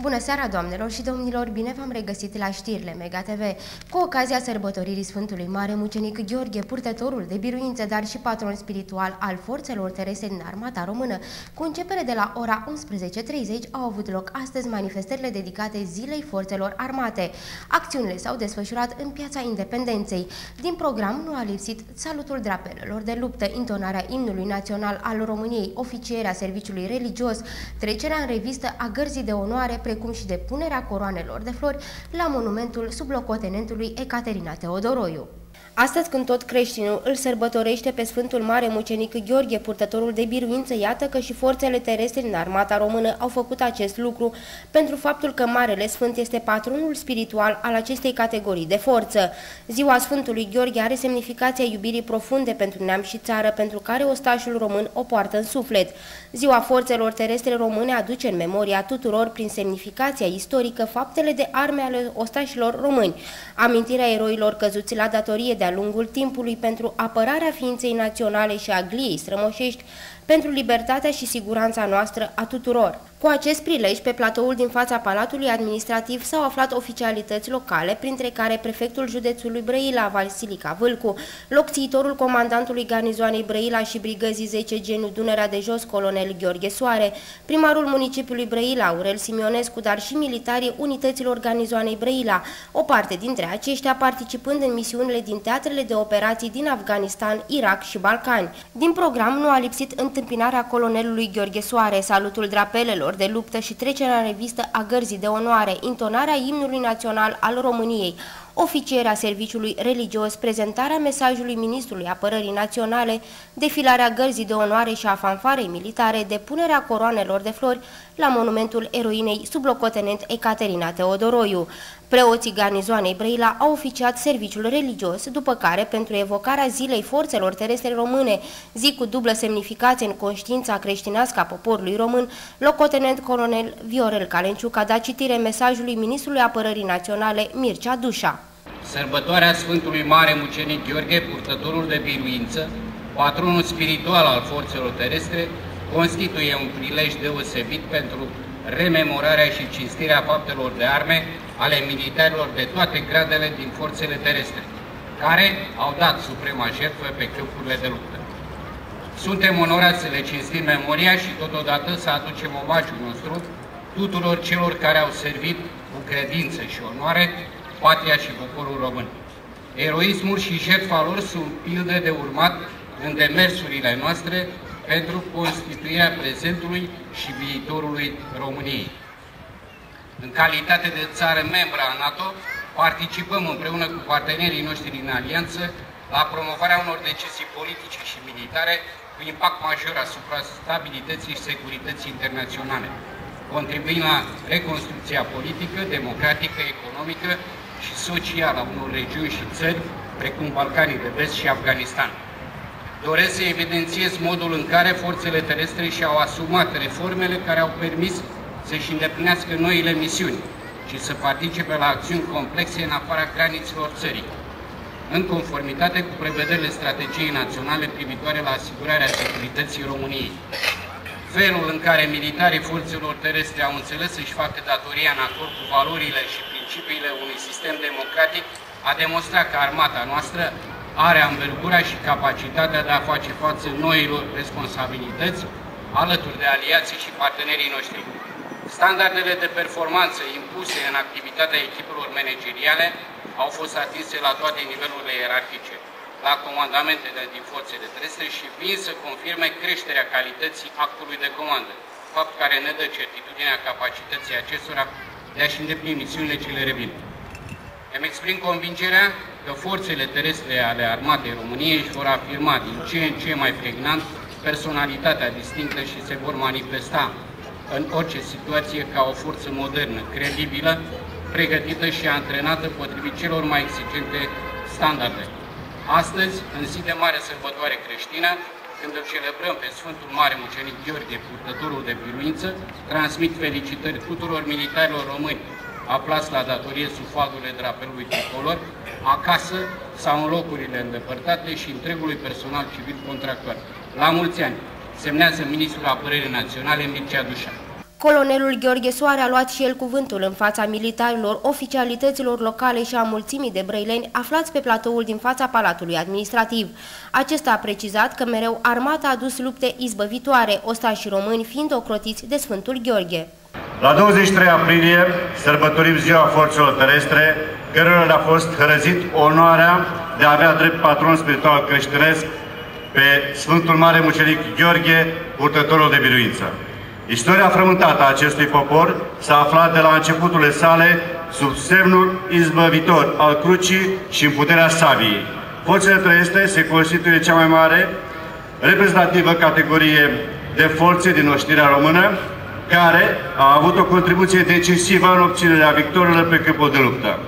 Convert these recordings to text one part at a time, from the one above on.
Bună seara, doamnelor și domnilor! Bine v-am regăsit la știrile Mega TV. Cu ocazia sărbătoririi Sfântului Mare Mucenic Gheorghe, purtătorul de biruință, dar și patron spiritual al forțelor terestre din armata română, cu începere de la ora 11.30 au avut loc astăzi manifestările dedicate Zilei Forțelor Armate. Acțiunile s-au desfășurat în Piața Independenței. Din program nu a lipsit salutul drapelelor de luptă, intonarea imnului național al României, oficierea serviciului religios, trecerea în revistă a gărzii de onoare, precum și depunerea coroanelor de flori la monumentul sublocotenentului Ecaterina Teodoroiu. Astăzi când tot creștinul îl sărbătorește pe Sfântul Mare Mucenic Gheorghe, purtătorul de biruință, iată că și forțele terestre din armata română au făcut acest lucru pentru faptul că Marele Sfânt este patronul spiritual al acestei categorii de forță. Ziua Sfântului Gheorghe are semnificația iubirii profunde pentru neam și țară, pentru care ostașul român o poartă în suflet. Ziua forțelor terestre române aduce în memoria tuturor prin semnificația istorică faptele de arme ale ostașilor români, amintirea eroilor căzuți la datorie de-a lungul timpului pentru apărarea ființei naționale și a gliei strămoșești, pentru libertatea și siguranța noastră a tuturor. Cu acest prilej, pe platoul din fața Palatului Administrativ s-au aflat oficialități locale, printre care prefectul județului Brăila, Valsilica Vâlcu, locțiitorul comandantului garnizoanei Brăila și brigăzii 10 genul Dunărea de Jos, colonel Gheorghe Soare, primarul municipiului Brăila, Aurel Simionescu, dar și militarii unităților garnizoanei Brăila, o parte dintre aceștia participând în misiunile din teatrele de operații din Afganistan, Irak și Balcani. Din program nu a lipsit întâmpinarea colonelului Gheorghe Soare, salutul drapelelor, de luptă și trecerea în revistă a gărzii de onoare, intonarea imnului național al României, oficierea serviciului religios, prezentarea mesajului Ministrului Apărării Naționale, defilarea gărzii de onoare și a fanfarei militare, depunerea coroanelor de flori la monumentul eroinei sublocotenent Ecaterina Teodoroiu. Preoții garnizoanei Brăila au oficiat serviciul religios, după care, pentru evocarea zilei forțelor terestre române, zi cu dublă semnificație în conștiința creștinească a poporului român, locotenent colonel Viorel Calenciuc a dat citire mesajului Ministrului Apărării Naționale Mircea Dușa. Sărbătoarea Sfântului Mare Mucenic Gheorghe, purtătorul de biruință, patronul spiritual al forțelor terestre, constituie un prilej deosebit pentru rememorarea și cinstirea faptelor de arme ale militarilor de toate gradele din forțele terestre, care au dat suprema jertfă pe câmpurile de luptă. Suntem onorați să le cinstim memoria și totodată să aducem omagiul nostru tuturor celor care au servit cu credință și onoare patria și poporul român. Eroismul și jertfa lor sunt pilde de urmat în demersurile noastre pentru constituirea prezentului și viitorului României. În calitate de țară membra a NATO, participăm împreună cu partenerii noștri din alianță la promovarea unor decizii politice și militare cu impact major asupra stabilității și securității internaționale, contribuind la reconstrucția politică, democratică, economică și socială a unor regiuni și țări, precum Balcanii de Vest și Afganistan. Doresc să evidențiez modul în care forțele terestre și-au asumat reformele care au permis să-și îndeplinească noile misiuni și să participe la acțiuni complexe în afara granițelor țării, în conformitate cu prevederile strategiei naționale privitoare la asigurarea securității României. Felul în care militarii forțelor terestre au înțeles să-și facă datoria în acord cu valorile și principiile unui sistem democratic a demonstrat că armata noastră are învergura și capacitatea de a face față noilor responsabilități alături de aliații și partenerii noștri. Standardele de performanță impuse în activitatea echipelor manageriale au fost atinse la toate nivelurile ierarhice, la comandamentele din forțele terestre și vin să confirme creșterea calității actului de comandă, fapt care ne dă certitudinea capacității acestora de a-și îndeplini misiunile ce le revin. Îmi exprim convingerea că forțele terestre ale armatei României își vor afirma din ce în ce mai pregnant personalitatea distinctă și se vor manifesta în orice situație ca o forță modernă, credibilă, pregătită și antrenată potrivit celor mai exigente standarde. Astăzi, în zi de mare sărbătoare creștină, când îl celebrăm pe Sfântul Mare Mucenic Gheorghe, purtătorul de biruință, transmit felicitări tuturor militarilor români aflați la datorie sub fadurile drapelului tricolor, acasă sau în locurile îndepărtate și întregului personal civil contractual. La mulți ani! semnează Ministrul Apărării Naționale Mircea Dușan. Colonelul Gheorghe Soare a luat și el cuvântul în fața militarilor, oficialităților locale și a mulțimii de brăileni aflați pe platoul din fața Palatului Administrativ. Acesta a precizat că mereu armata a dus lupte izbăvitoare, ostașii români fiind ocrotiți de Sfântul Gheorghe. La 23 aprilie sărbătorim ziua forțelor terestre, cărora le-a fost hărăzit onoarea de a avea drept patron spiritual creștinesc pe Sfântul Mare Mucenic Gheorghe, purtătorul de biruință. Istoria frământată a acestui popor s-a aflat de la începuturile sale sub semnul izbăvitor al crucii și în puterea sabiei. Forțele trăieste se constituie cea mai mare reprezentativă categorie de forțe din oștirea română, care a avut o contribuție decisivă în obținerea victorilor pe câmpul de luptă.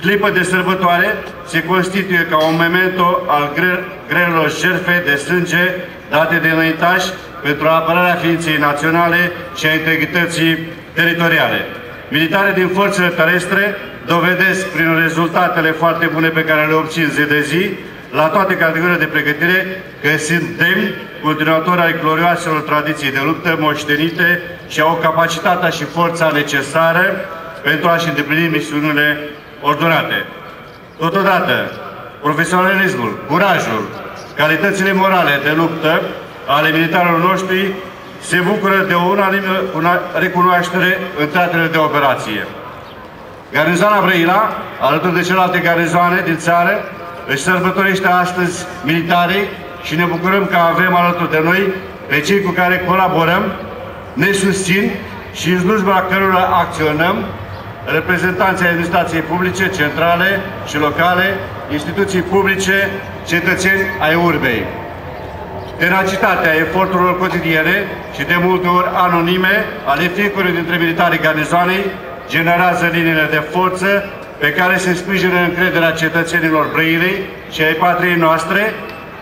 Clipă de sărbătoare se constituie ca un memento al grelelor jerfe de sânge date de înaintași pentru apărarea ființei naționale și a integrității teritoriale. Militare din forțele terestre dovedesc prin rezultatele foarte bune pe care le obțin zi de zi la toate categoriile de pregătire că sunt demni continuatori ai glorioaselor tradiții de luptă moștenite și au capacitatea și forța necesară pentru a-și îndeplini misiunile ordonate. Totodată, profesionalismul, curajul, calitățile morale de luptă ale militarilor noștri se bucură de o unanimă una recunoaștere în teatrele de operație. Garnizoana Brăila, alături de celelalte garnizoane din țară, își sărbătorește astăzi militarii și ne bucurăm că avem alături de noi pe cei cu care colaborăm, ne susțin și în slujba cărora acționăm, reprezentanții administrației publice, centrale și locale, instituții publice, cetățeni ai urbei. Tenacitatea eforturilor cotidiene și de multe ori anonime ale fiecărui dintre militarii garnizoanei generează liniile de forță pe care se sprijină încrederea cetățenilor Brăilei și ai patriei noastre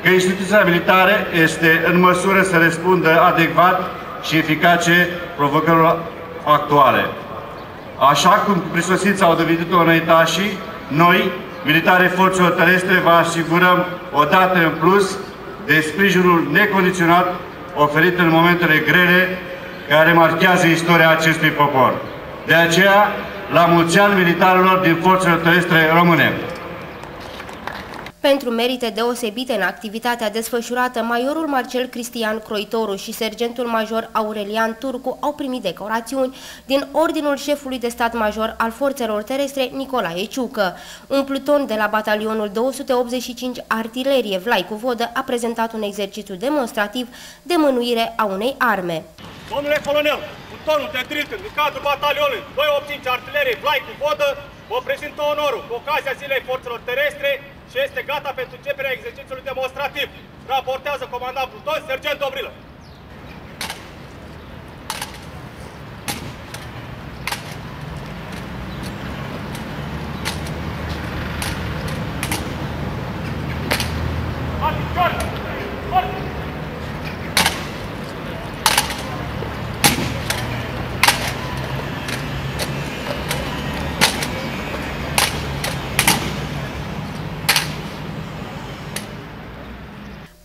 că instituția militară este în măsură să răspundă adecvat și eficace provocărilor actuale. Așa cum cu prisosința au dovedit-o înaintașii, noi, militare forțelor terestre, vă asigurăm o dată în plus de sprijinul necondiționat oferit în momentele grele care marchează istoria acestui popor. De aceea, la mulți ani militarilor din forțele terestre române. Pentru merite deosebite în activitatea desfășurată, majorul Marcel Cristian Croitoru și sergentul major Aurelian Turcu au primit decorațiuni din Ordinul Șefului de Stat Major al Forțelor Terestre Nicolae Ciucă. Un pluton de la batalionul 285 Artilerie Vlai cu Vodă a prezentat un exercițiu demonstrativ de mânuire a unei arme. Domnule colonel, plutonul de drilt în cadrul batalionului 285 Artilerie Vlai cu Vodă vă prezintă onorul cu ocazia Zilei Forțelor Terestre și este gata pentru începerea exercițiului demonstrativ. Raportează comandant pluton, sergent Dobrilă.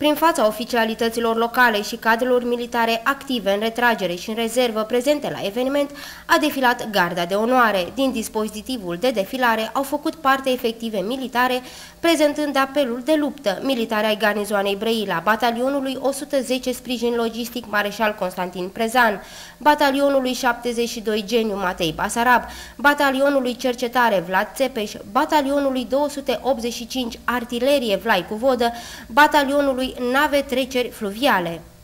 Prin fața oficialităților locale și cadrelor militare active în retragere și în rezervă prezente la eveniment, a defilat garda de onoare. Din dispozitivul de defilare au făcut parte efective militare, prezentând apelul de luptă, militare ai garnizoanei Brăila, batalionului 110 sprijin logistic Mareșal Constantin Prezan, batalionului 72 Geniu Matei Basarab, batalionului cercetare Vlad Țepeș, batalionului 285 Artilerie Vlai cu Vodă, batalionului nave treceri fluviale.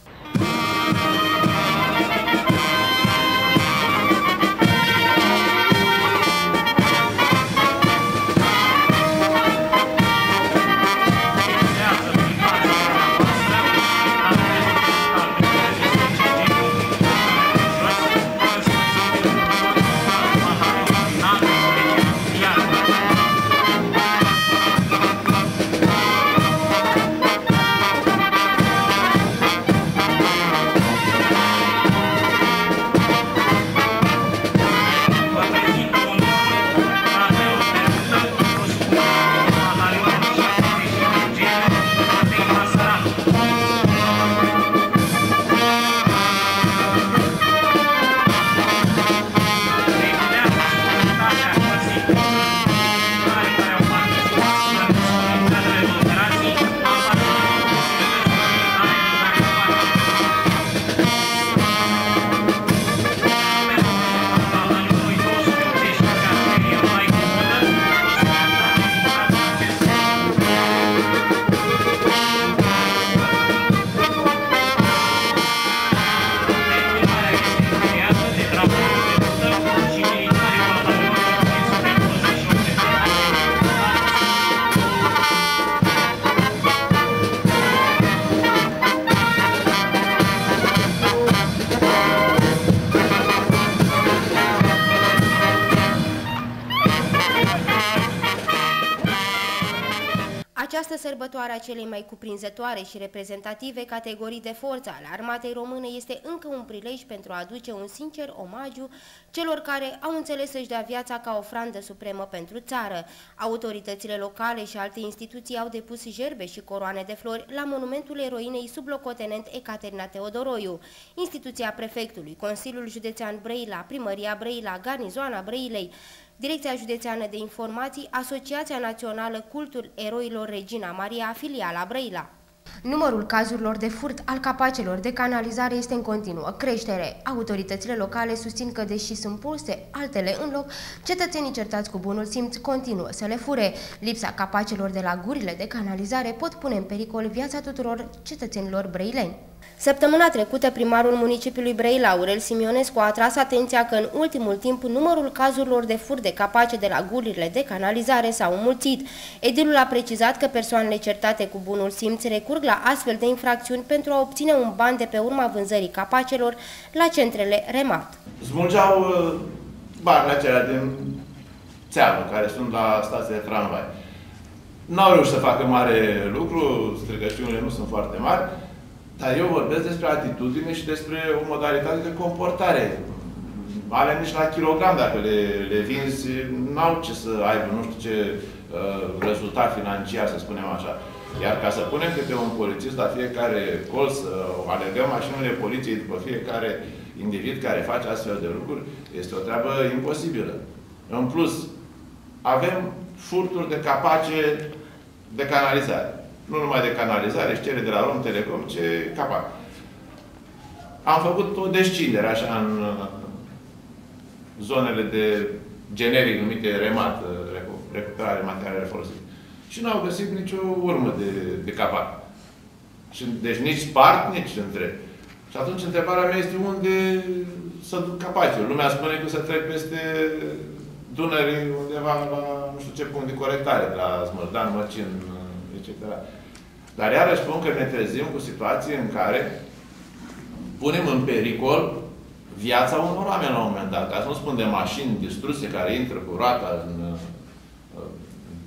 Această sărbătoare a celei mai cuprinzătoare și reprezentative categorii de forță ale armatei române este încă un prilej pentru a aduce un sincer omagiu celor care au înțeles să-și dea viața ca ofrandă supremă pentru țară. Autoritățile locale și alte instituții au depus gerbe și coroane de flori la monumentul eroinei sublocotenent Ecaterina Teodoroiu. Instituția prefectului, Consiliul Județean Brăila, Primăria Brăila, Garnizoana Brăilei, Direcția Județeană de Informații, Asociația Națională Cultul Eroilor Regina Maria, filiala Brăila. Numărul cazurilor de furt al capacelor de canalizare este în continuă creștere. Autoritățile locale susțin că, deși sunt puse altele în loc, cetățenii certați cu bunul simț continuă să le fure. Lipsa capacelor de la gurile de canalizare pot pune în pericol viața tuturor cetățenilor brăileni. Săptămâna trecută, primarul municipiului Brăila, Aurel Simionescu, a atras atenția că în ultimul timp numărul cazurilor de fur de capace de la gurile de canalizare s-au mulțit. Edilul a precizat că persoanele certate cu bunul simț recurg la astfel de infracțiuni pentru a obține un ban de pe urma vânzării capacelor la centrele REMAT. Smulgeau uh, banii acelea din țeavă, care sunt la stația de tramvai. N-au reușit să facă mare lucru, strigăciunile nu sunt foarte mari, dar eu vorbesc despre atitudine și despre o modalitate de comportare. Ale nici la kilogram, dacă le, le vinzi, n-au ce să aibă, nu știu ce uh, rezultat financiar, să spunem așa. Iar ca să punem câte un polițist la fiecare colț, să alegăm mașinile poliției după fiecare individ care face astfel de lucruri, este o treabă imposibilă. În plus, avem furturi de capace de canalizare nu numai de canalizare, și cele de la Rom Telecom, ce capac. Am făcut o descindere așa în zonele de generic numite remat, recuperare materiale folosite. Și nu au găsit nicio urmă de, de capac. Și, deci nici spart, nici între. Și atunci întrebarea mea este unde să duc capacii. Lumea spune că să trec peste Dunării undeva la nu știu ce punct de corectare, la Smărdan, Măcin, etc. Dar iarăși spun că ne trezim cu situații în care punem în pericol viața unor oameni la un moment dat. Ca să nu spun de mașini distruse care intră cu roata în uh,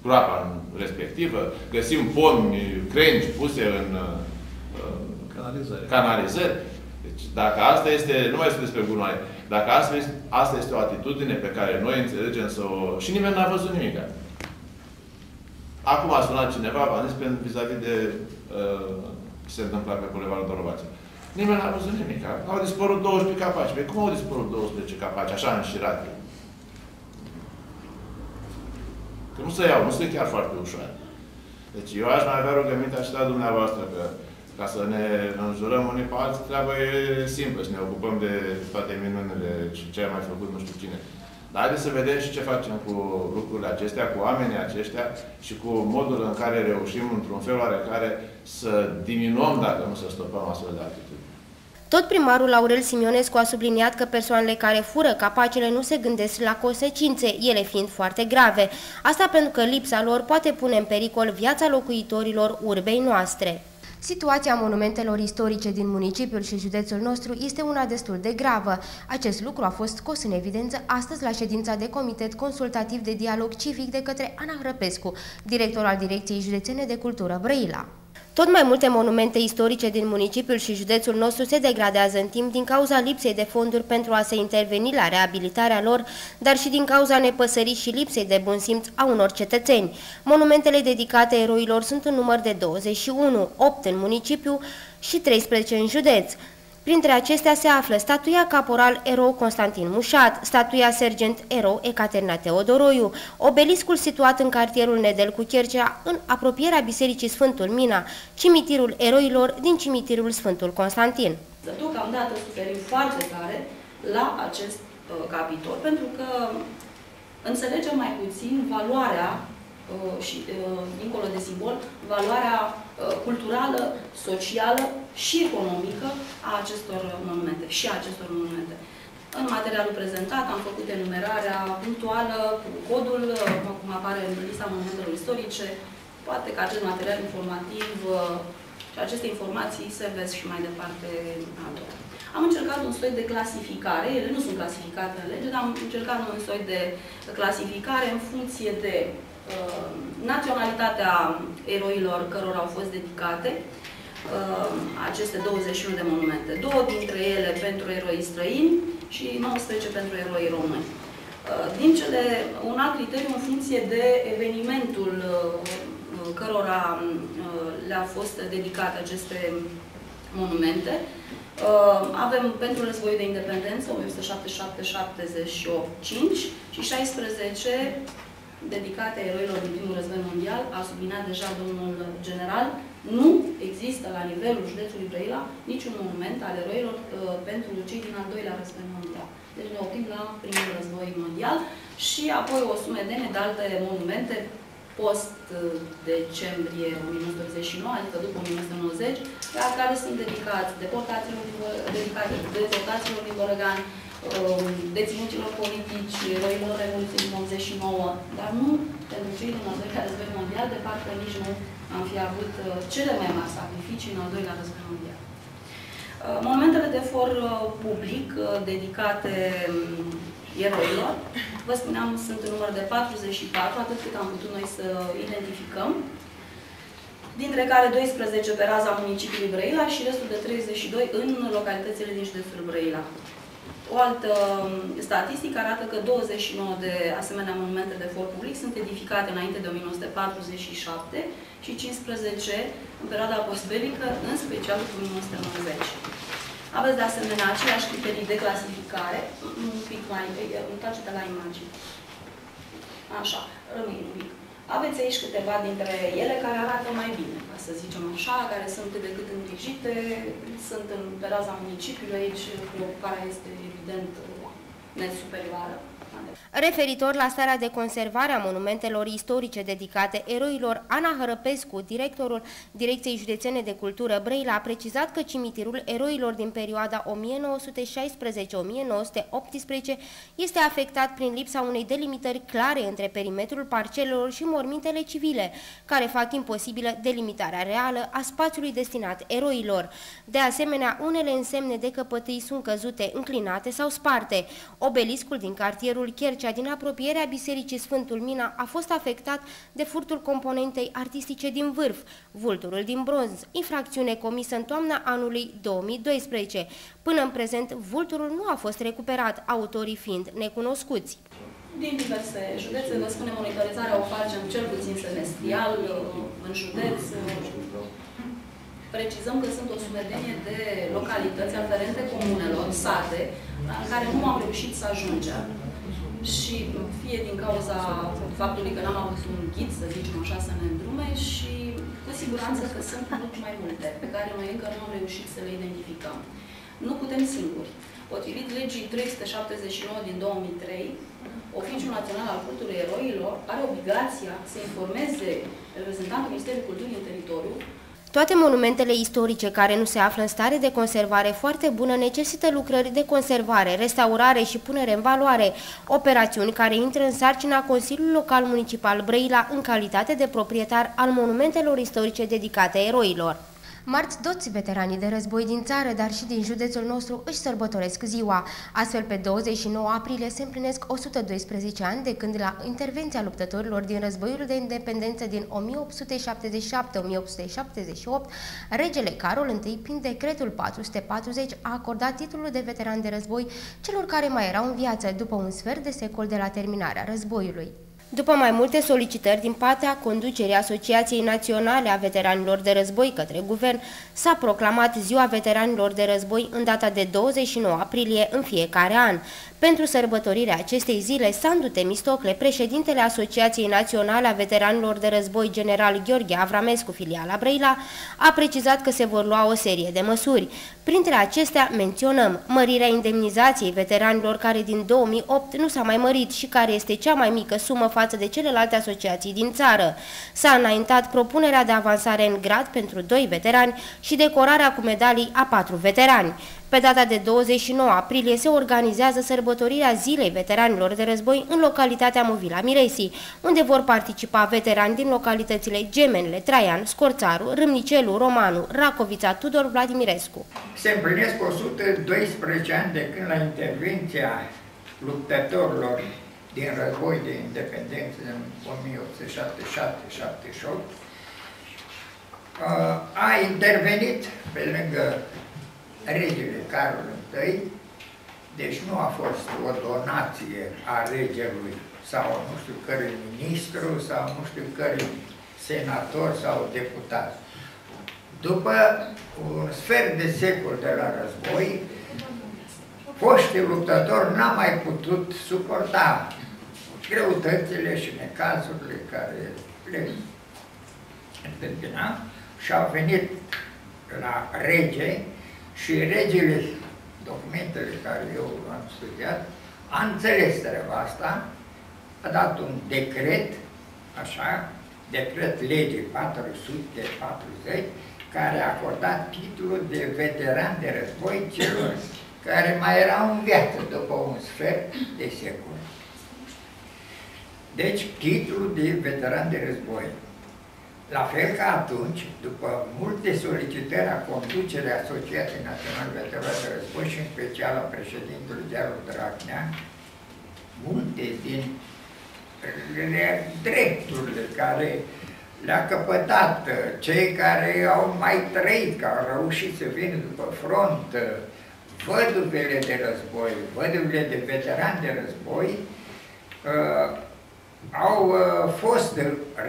groapa respectivă, găsim pomi, crengi puse în uh, canalizări. canalizări. Deci dacă asta este, nu mai sunt despre gunoaie, dacă asta este, asta este o atitudine pe care noi înțelegem să o... Și nimeni n-a văzut nimic. Acum a sunat cineva, v-am zis, vis-a-vis de uh, ce se întâmplă pe Bulevardul Dorobația. Nimeni n-a văzut nimic. Au dispărut 12 capaci. Păi cum au dispărut 12 capaci, așa înșirate? Că nu se iau, nu sunt chiar foarte ușoare. Deci eu aș mai avea rugămintea și la dumneavoastră că ca să ne înjurăm unii pe alții, treaba e simplă, să ne ocupăm de toate minunile și ce a mai făcut nu știu cine. Dar haideți să vedem și ce facem cu lucrurile acestea, cu oamenii aceștia și cu modul în care reușim, într-un fel oarecare, să diminuăm, dacă nu să stopăm astfel de atitudini. Tot primarul Aurel Simionescu a subliniat că persoanele care fură capacele nu se gândesc la consecințe, ele fiind foarte grave. Asta pentru că lipsa lor poate pune în pericol viața locuitorilor urbei noastre. Situația monumentelor istorice din municipiul și județul nostru este una destul de gravă. Acest lucru a fost scos în evidență astăzi la ședința de Comitet Consultativ de Dialog Civic de către Ana Hrăpescu, director al Direcției Județene de Cultură Brăila. Tot mai multe monumente istorice din municipiul și județul nostru se degradează în timp din cauza lipsei de fonduri pentru a se interveni la reabilitarea lor, dar și din cauza nepăsării și lipsei de bun simț a unor cetățeni. Monumentele dedicate eroilor sunt în număr de 21, 8 în municipiu și 13 în județ. Printre acestea se află statuia caporal erou Constantin Mușat, statuia sergent erou Ecaterina Teodoroiu, obeliscul situat în cartierul Nedel cu Chercea, în apropierea Bisericii Sfântul Mina, cimitirul eroilor din cimitirul Sfântul Constantin. Deocamdată suferim foarte tare la acest uh, capitol, pentru că înțelegem mai puțin valoarea Uh, și, uh, dincolo de simbol, valoarea uh, culturală, socială și economică a acestor monumente și a acestor monumente. În materialul prezentat am făcut enumerarea punctuală cu codul, cum apare în lista monumentelor istorice. Poate că acest material informativ și aceste informații servesc și mai departe altora. Am încercat un soi de clasificare, ele nu sunt clasificate în lege, dar am încercat un soi de clasificare în funcție de uh, naționalitatea eroilor cărora au fost dedicate uh, aceste 21 de monumente. Două dintre ele pentru eroi străini și 19 pentru eroi români. Uh, din cele, un alt criteriu în funcție de evenimentul cărora le-au fost dedicate aceste monumente. Avem pentru războiul de independență 1877-78, 5 și 16 dedicate eroilor din primul război mondial, a subliniat deja domnul general, nu există la nivelul județului Brăila niciun monument al eroilor uh, pentru cei din al doilea război mondial. Deci ne oprim la primul război mondial și apoi o sumedenie de alte monumente post-decembrie 1939, adică după 1990, la care sunt dedicați deportațiilor din, dedicate deportațiilor din Bărăgani, Um, deținuților politici, eroilor Revoluției din 89, dar nu pentru cei din al doilea război mondial, de parcă nici nu am fi avut uh, cele mai mari sacrificii în al doilea război mondial. Uh, monumentele de for uh, public dedicate um, eroilor, vă spuneam, sunt în număr de 44, atât cât am putut noi să identificăm, dintre care 12 pe raza municipiului Brăila și restul de 32 în localitățile din județul Brăila. O altă um, statistică arată că 29 de asemenea monumente de for public sunt edificate înainte de 1947 și 15 în perioada postbelică, în special după 1990. Aveți de asemenea aceleași criterii de clasificare, un pic mai, întoarce-te la imagine. Așa, rămâi un pic. Aveți aici câteva dintre ele care arată mai bine, ca să zicem așa, care sunt cât de cât îngrijite, sunt în peraza municipiului, aici preocuparea este evident net superioară. Referitor la starea de conservare a monumentelor istorice dedicate eroilor, Ana Hărăpescu, directorul Direcției Județene de Cultură Brăila, a precizat că cimitirul eroilor din perioada 1916-1918 este afectat prin lipsa unei delimitări clare între perimetrul parcelelor și mormintele civile, care fac imposibilă delimitarea reală a spațiului destinat eroilor. De asemenea, unele însemne de căpătâi sunt căzute, înclinate sau sparte. Obeliscul din cartierul Chercea din apropierea Bisericii Sfântul Mina a fost afectat de furtul componentei artistice din vârf, vulturul din bronz, infracțiune comisă în toamna anului 2012. Până în prezent, vulturul nu a fost recuperat, autorii fiind necunoscuți. Din diverse județe, vă spune, monitorizarea o facem cel puțin semestrial în județ. Precizăm că sunt o sumedenie de localități aferente comunelor, sate, în care nu am reușit să ajungem și fie din cauza faptului că n-am avut un ghid, să zicem așa, să ne îndrume și cu siguranță că sunt mult mai multe pe care noi încă nu am reușit să le identificăm. Nu putem singuri. Potrivit legii 379 din 2003, Oficiul Național al Culturii Eroilor are obligația să informeze reprezentantul Ministerului Culturii în teritoriu toate monumentele istorice care nu se află în stare de conservare foarte bună necesită lucrări de conservare, restaurare și punere în valoare, operațiuni care intră în sarcina Consiliului Local Municipal Brăila în calitate de proprietar al monumentelor istorice dedicate eroilor. Marți, toți veteranii de război din țară, dar și din județul nostru, își sărbătoresc ziua. Astfel, pe 29 aprilie se împlinesc 112 ani de când la intervenția luptătorilor din războiul de independență din 1877-1878, regele Carol I, prin decretul 440, a acordat titlul de veteran de război celor care mai erau în viață după un sfert de secol de la terminarea războiului. După mai multe solicitări din partea conducerii Asociației Naționale a Veteranilor de Război către guvern, s-a proclamat Ziua Veteranilor de Război în data de 29 aprilie în fiecare an. Pentru sărbătorirea acestei zile, Sandu Temistocle, președintele Asociației Naționale a Veteranilor de Război General Gheorghe Avramescu, filiala Brăila, a precizat că se vor lua o serie de măsuri. Printre acestea menționăm mărirea indemnizației veteranilor care din 2008 nu s-a mai mărit și care este cea mai mică sumă față de celelalte asociații din țară. S-a înaintat propunerea de avansare în grad pentru doi veterani și decorarea cu medalii a patru veterani. Pe data de 29 aprilie se organizează sărbătorirea Zilei Veteranilor de Război în localitatea Movila Miresi, unde vor participa veterani din localitățile Gemenele, Traian, Scorțaru, Râmnicelu, Romanu, Racovița, Tudor, Vladimirescu. Se împlinesc 112 ani de când la intervenția luptătorilor din război de independență în 1877-78, a intervenit pe lângă regele Carol I, deci nu a fost o donație a regelui sau nu știu cărui ministru sau nu știu cărui senator sau deputat. După un sfert de secol de la război, foștii luptători n-a mai putut suporta greutățile și necazurile care le întâmpina și au venit la rege și regele, documentele care eu am studiat, a înțeles treaba asta, a dat un decret, așa, decret lege 440, care a acordat titlul de veteran de război celor care mai erau în viață după un sfert de secol. Deci, titlul de veteran de război. La fel ca atunci, după multe solicitări a conducerii Asociației Naționale Veterani de Război și în special a președintelui Gearul Dragnea, multe din drepturile care le-a căpătat cei care au mai trăit, care au reușit să vină după front, văduvele de război, văduvele de veterani de război, uh, au uh, fost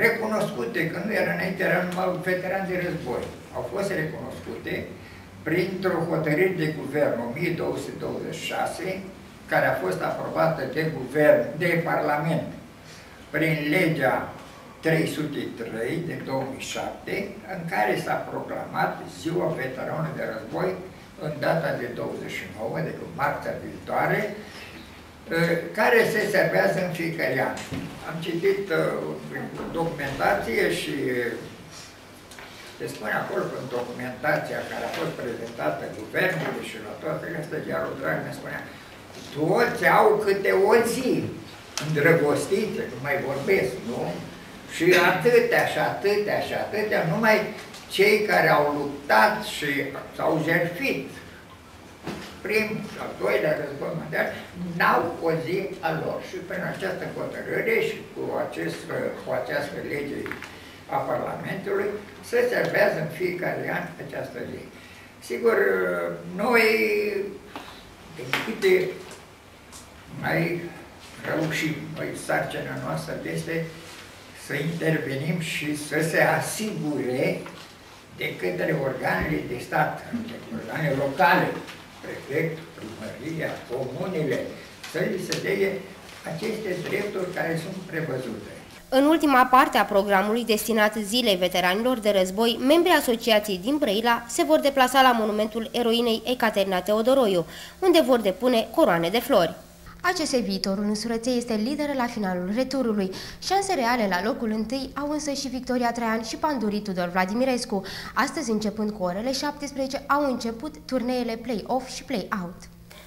recunoscute, că nu era înainte, erau numai veterani de război, au fost recunoscute printr-o hotărâre de guvern 1226, care a fost aprobată de guvern, de parlament, prin legea 303 de 2007, în care s-a proclamat Ziua Veteranului de Război în data de 29, de marțea viitoare, ă, care se servează în fiecare an. Am citit ă, documentație și se spune acolo în documentația care a fost prezentată guvernului și la toate astea, Iarul Drag ne spunea, toți au câte o zi îndrăgostiți, nu mai vorbesc, nu? Și atâtea și atâtea și atâtea, numai cei care au luptat și s-au jertfit prim și al doilea război mondial, n-au o zi a lor. Și prin această hotărâre și cu, acest, cu această lege a Parlamentului se servează în fiecare an această zi. Sigur, noi, de câte mai reușim, noi sarcina noastră este să intervenim și să se asigure de către organele de stat, organele locale, prefect, primăria, comunile, să li se dea aceste drepturi care sunt prevăzute. În ultima parte a programului destinat Zilei Veteranilor de Război, membrii asociației din Brăila se vor deplasa la monumentul eroinei Ecaterina Teodoroiu, unde vor depune coroane de flori. ACS Viitorul în Surăței este lideră la finalul returului. Șanse reale la locul întâi au însă și Victoria Traian și Pandurii Tudor Vladimirescu. Astăzi, începând cu orele 17, au început turneele play-off și play-out.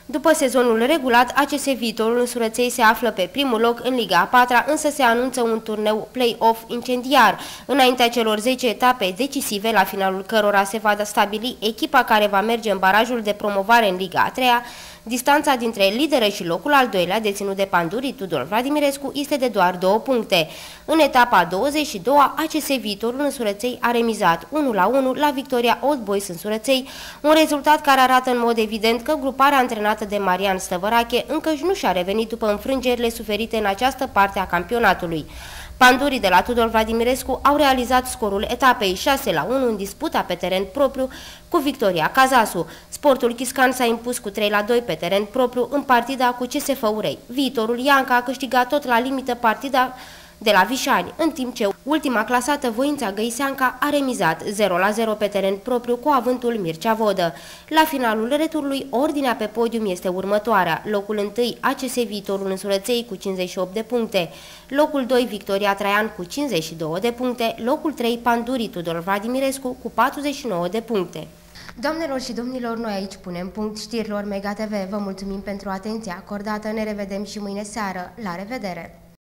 După sezonul regulat, ACS Viitorul în Surăței se află pe primul loc în Liga a 4 însă se anunță un turneu play-off incendiar, înaintea celor 10 etape decisive, la finalul cărora se va stabili echipa care va merge în barajul de promovare în Liga a 3 -a, Distanța dintre lideră și locul al doilea, deținut de Pandurii Tudor Vladimirescu, este de doar două puncte. În etapa 22-a, ACS Viitorul în Surăței a remizat 1 la 1 la victoria Old Boys în Surăței, un rezultat care arată în mod evident că gruparea antrenată de Marian Stăvărache încă nu și-a revenit după înfrângerile suferite în această parte a campionatului. Pandurii de la Tudor Vladimirescu au realizat scorul etapei 6 la 1 în disputa pe teren propriu cu victoria Cazasu. Sportul Chiscan s-a impus cu 3 la 2 pe teren propriu în partida cu CSF Urei. Viitorul Ianca a câștigat tot la limită partida de la Vișani, în timp ce ultima clasată Voința Găiseanca a remizat 0-0 pe teren propriu cu avântul Mircea Vodă. La finalul returului, ordinea pe podium este următoarea. Locul 1 ACS Viitorul în Surăței cu 58 de puncte, locul 2 Victoria Traian cu 52 de puncte, locul 3 Pandurii Tudor Vladimirescu cu 49 de puncte. Doamnelor și domnilor, noi aici punem punct știrilor Mega TV. Vă mulțumim pentru atenția acordată, ne revedem și mâine seară. La revedere!